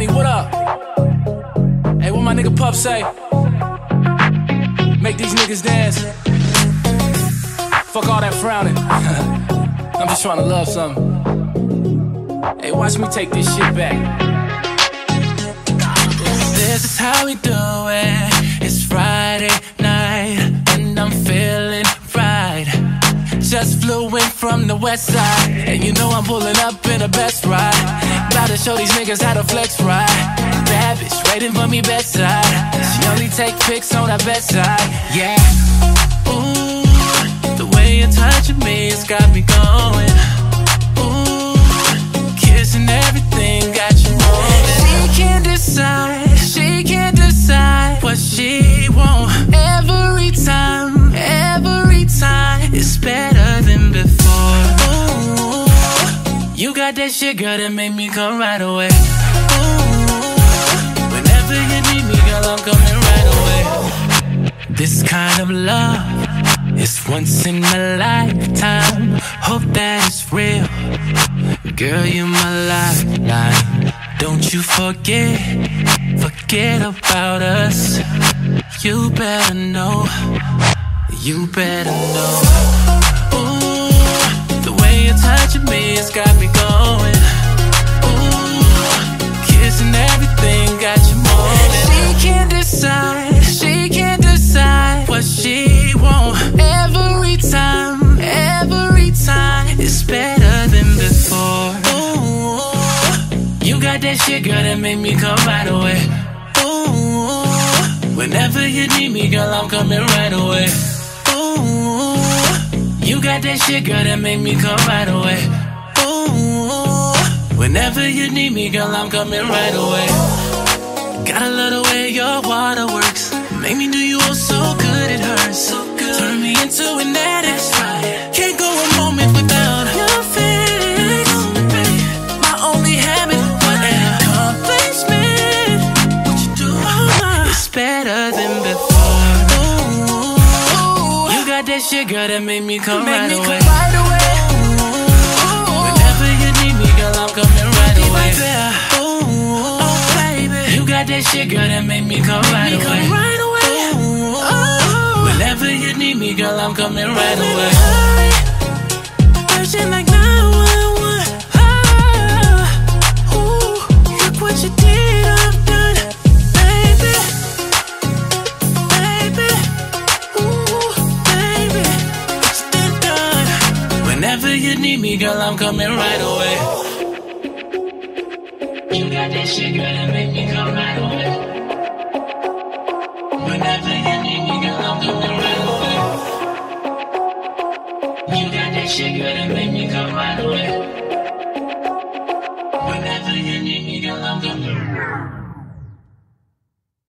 Manny, what up? Hey, what my nigga Puff say? Make these niggas dance. Fuck all that frowning. I'm just trying to love something. Hey, watch me take this shit back. This is how we do it. Just flew in from the west side, and you know I'm pulling up in a best ride. Gotta show these niggas how to flex right. Bad bitch waiting for me bedside. She only take pics on her bedside. Yeah. Ooh, the way you're touching me, it's got me going. Ooh, kissing everything, got you moving. She can't decide, she can't decide what she want. Every time, every time, it's better got that shit, girl, that make me come right away. Ooh, whenever you need me, girl, I'm coming right away. This kind of love is once in a lifetime. Hope that it's real. Girl, you're my lifeline. Don't you forget, forget about us. You better know, you better know. Ooh, the way you're touching me, it's got me got that shit, girl, that make me come right away. Ooh, whenever you need me, girl, I'm coming right away. Ooh, you got that shit, girl, that make me come right away. Ooh, whenever you need me, girl, I'm coming right away. Gotta love the way your Ooh, you got that shit, girl, that make me come Make right me away. come right away. Whenever you need me, girl, I'm coming right away. Ooh, oh, baby. You got that shit, girl, that make me come right away. Ooh, oh. whenever you need me, girl, I'm coming right away. Virgin like you need me, girl, I'm coming right away. You got that shit, girl, that make me come right away. Whenever you need me, girl, I'm coming right away. You got that shit, girl, that